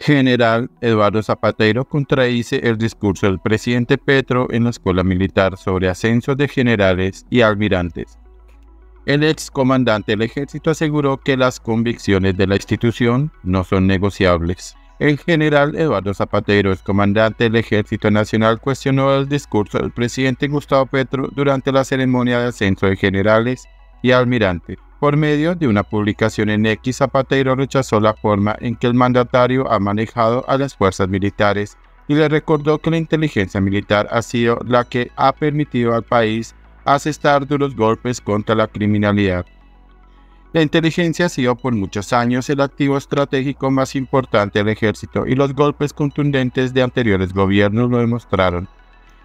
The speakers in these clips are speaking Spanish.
General Eduardo Zapatero contradice el discurso del presidente Petro en la escuela militar sobre ascensos de generales y almirantes. El ex comandante del ejército aseguró que las convicciones de la institución no son negociables. El general Eduardo Zapatero, ex comandante del Ejército Nacional, cuestionó el discurso del presidente Gustavo Petro durante la ceremonia de ascenso de generales y almirantes. Por medio de una publicación en X, Zapatero rechazó la forma en que el mandatario ha manejado a las fuerzas militares y le recordó que la inteligencia militar ha sido la que ha permitido al país asestar duros golpes contra la criminalidad. La inteligencia ha sido por muchos años el activo estratégico más importante del ejército y los golpes contundentes de anteriores gobiernos lo demostraron.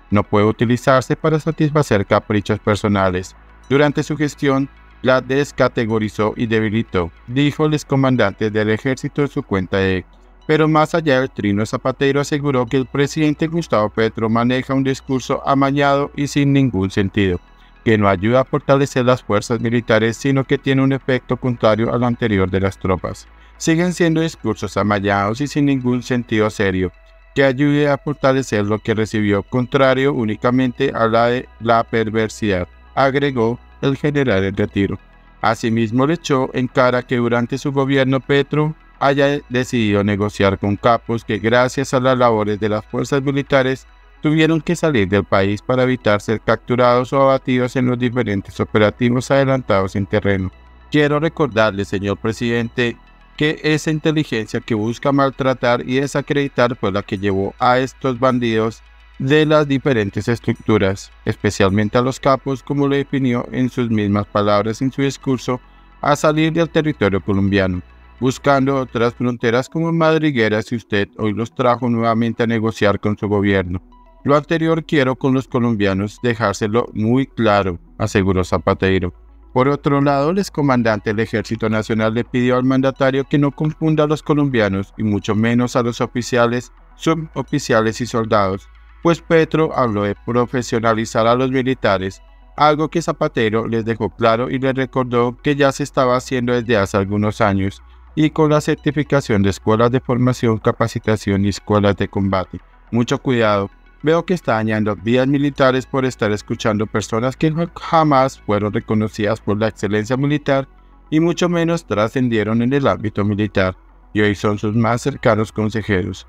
No puede utilizarse para satisfacer caprichos personales. Durante su gestión, la descategorizó y debilitó, dijo el excomandante del ejército en su cuenta de X. Pero más allá del trino, Zapatero aseguró que el presidente Gustavo Petro maneja un discurso amañado y sin ningún sentido, que no ayuda a fortalecer las fuerzas militares, sino que tiene un efecto contrario al anterior de las tropas. Siguen siendo discursos amañados y sin ningún sentido serio, que ayude a fortalecer lo que recibió, contrario únicamente a la de la perversidad, agregó el general en retiro. Asimismo le echó en cara que durante su gobierno Petro haya decidido negociar con capos que gracias a las labores de las fuerzas militares tuvieron que salir del país para evitar ser capturados o abatidos en los diferentes operativos adelantados en terreno. Quiero recordarle, señor presidente, que esa inteligencia que busca maltratar y desacreditar fue la que llevó a estos bandidos de las diferentes estructuras, especialmente a los capos, como lo definió en sus mismas palabras en su discurso, a salir del territorio colombiano, buscando otras fronteras como madrigueras y usted hoy los trajo nuevamente a negociar con su gobierno. Lo anterior quiero con los colombianos dejárselo muy claro, aseguró Zapatero. Por otro lado, el excomandante del Ejército Nacional le pidió al mandatario que no confunda a los colombianos y mucho menos a los oficiales, suboficiales y soldados, pues Petro habló de profesionalizar a los militares, algo que Zapatero les dejó claro y les recordó que ya se estaba haciendo desde hace algunos años y con la certificación de escuelas de formación, capacitación y escuelas de combate. Mucho cuidado, veo que está dañando vías militares por estar escuchando personas que jamás fueron reconocidas por la excelencia militar y mucho menos trascendieron en el ámbito militar y hoy son sus más cercanos consejeros.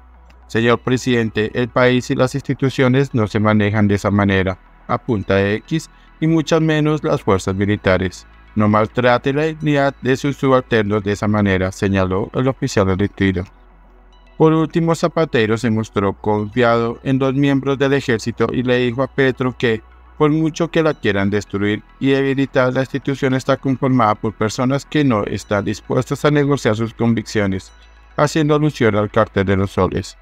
Señor presidente, el país y las instituciones no se manejan de esa manera, a punta X, y muchas menos las fuerzas militares. No maltrate la dignidad de sus subalternos de esa manera, señaló el oficial de retiro. Por último, Zapatero se mostró confiado en dos miembros del ejército y le dijo a Petro que, por mucho que la quieran destruir y debilitar, la institución está conformada por personas que no están dispuestas a negociar sus convicciones, haciendo alusión al cartel de los soles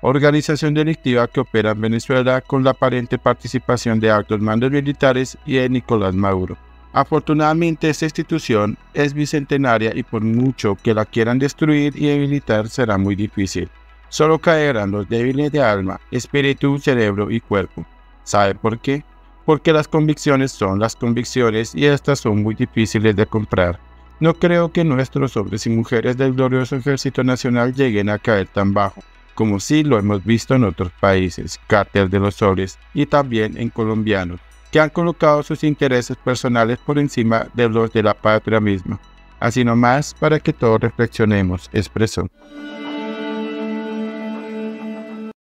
organización delictiva que opera en Venezuela con la aparente participación de altos mandos militares y de Nicolás Maduro. Afortunadamente esta institución es bicentenaria y por mucho que la quieran destruir y debilitar será muy difícil. Solo caerán los débiles de alma, espíritu, cerebro y cuerpo. ¿Sabe por qué? Porque las convicciones son las convicciones y estas son muy difíciles de comprar. No creo que nuestros hombres y mujeres del glorioso ejército nacional lleguen a caer tan bajo como sí lo hemos visto en otros países, cártel de los sobres y también en colombianos, que han colocado sus intereses personales por encima de los de la patria misma. Así nomás para que todos reflexionemos, expresó.